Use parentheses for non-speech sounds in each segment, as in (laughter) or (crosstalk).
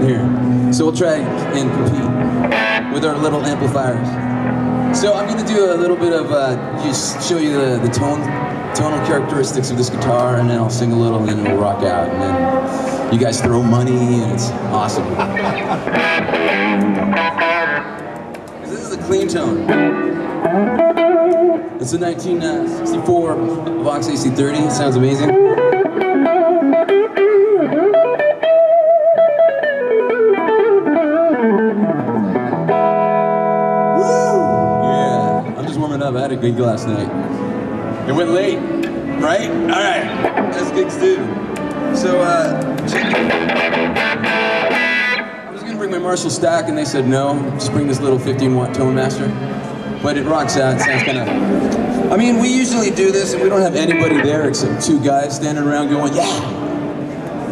can't hear. So we'll try and compete with our little amplifiers. So I'm gonna do a little bit of uh, just show you the, the tone, tonal characteristics of this guitar, and then I'll sing a little, and then we'll rock out, and then you guys throw money, and it's awesome. This is a clean tone. It's a 1964 Vox AC30. It sounds amazing. Up. I had a gig last night. It went late, right? All right, as gigs do. So, uh, I was gonna bring my Marshall stack, and they said no. Just bring this little 15 watt Tone Master. But it rocks out. It sounds kind of. I mean, we usually do this, and we don't have anybody there except two guys standing around going, yeah.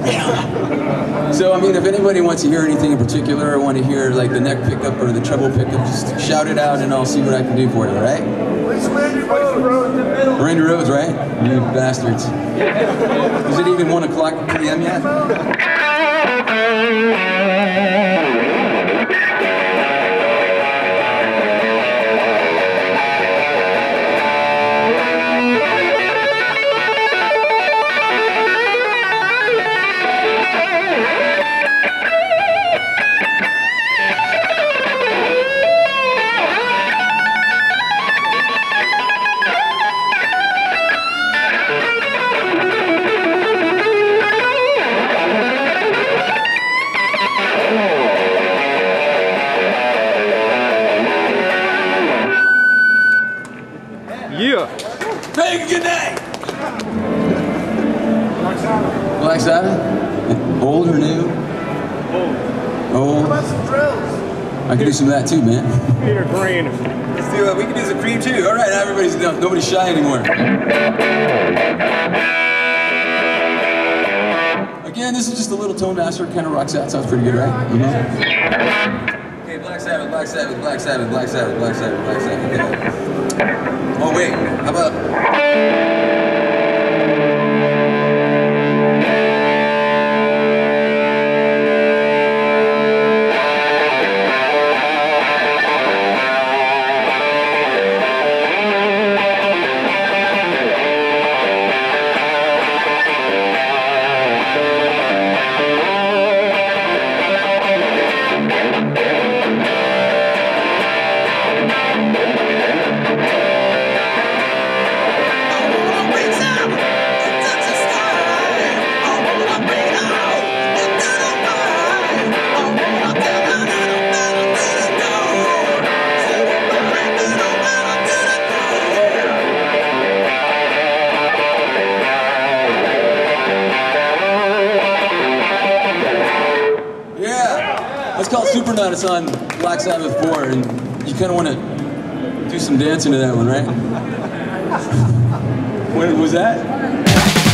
Yeah. (laughs) So, I mean, if anybody wants to hear anything in particular, or want to hear like the neck pickup or the treble pickup, just shout it out, and I'll see what I can do for you. All right? Randy Rhoads, right? You bastards. Is it even 1 o'clock p.m. yet? (laughs) Yeah. Hey, good night! Black Sabbath? Old or new? Old. Old. I can do some of that too, man. Peter Green. Let's do it. We can do the cream too. All right, everybody's no, nobody's shy anymore. Again, this is just a little tone master. Kind of rocks out. Sounds pretty good, right? Mhm. Okay, Black Sabbath, Black Sabbath, Black Sabbath, Black Sabbath, Black Sabbath, Black Sabbath. Okay. Oh wait, how about? That's called Supernaut. It's on Black Sabbath 4, and you kind of want to do some dancing to that one, right? (laughs) When was that?